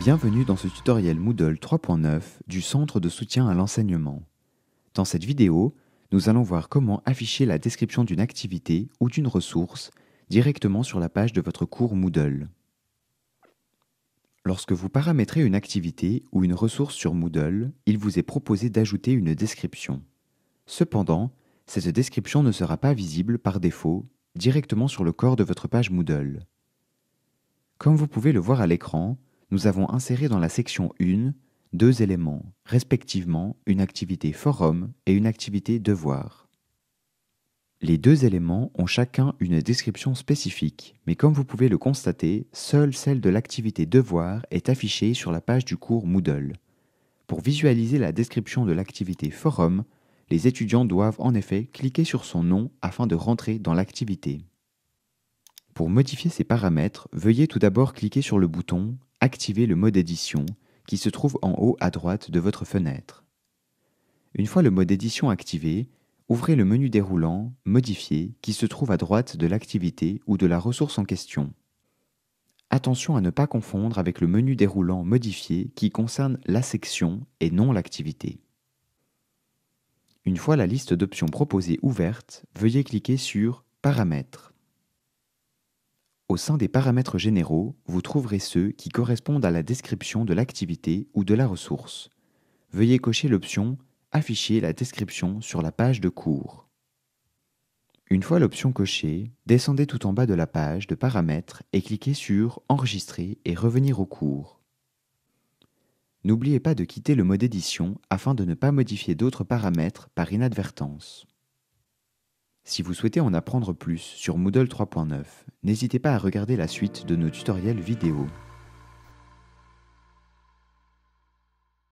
Bienvenue dans ce tutoriel Moodle 3.9 du Centre de soutien à l'enseignement. Dans cette vidéo, nous allons voir comment afficher la description d'une activité ou d'une ressource directement sur la page de votre cours Moodle. Lorsque vous paramétrez une activité ou une ressource sur Moodle, il vous est proposé d'ajouter une description. Cependant, cette description ne sera pas visible par défaut directement sur le corps de votre page Moodle. Comme vous pouvez le voir à l'écran, nous avons inséré dans la section 1 deux éléments, respectivement une activité forum et une activité devoir. Les deux éléments ont chacun une description spécifique, mais comme vous pouvez le constater, seule celle de l'activité devoir est affichée sur la page du cours Moodle. Pour visualiser la description de l'activité forum, les étudiants doivent en effet cliquer sur son nom afin de rentrer dans l'activité. Pour modifier ces paramètres, veuillez tout d'abord cliquer sur le bouton Activer le mode édition qui se trouve en haut à droite de votre fenêtre. Une fois le mode édition activé, ouvrez le menu déroulant Modifier qui se trouve à droite de l'activité ou de la ressource en question. Attention à ne pas confondre avec le menu déroulant Modifier qui concerne la section et non l'activité. Une fois la liste d'options proposées ouverte, veuillez cliquer sur Paramètres. Au sein des paramètres généraux, vous trouverez ceux qui correspondent à la description de l'activité ou de la ressource. Veuillez cocher l'option Afficher la description sur la page de cours. Une fois l'option cochée, descendez tout en bas de la page de paramètres et cliquez sur Enregistrer et revenir au cours. N'oubliez pas de quitter le mode édition afin de ne pas modifier d'autres paramètres par inadvertance. Si vous souhaitez en apprendre plus sur Moodle 3.9, n'hésitez pas à regarder la suite de nos tutoriels vidéo.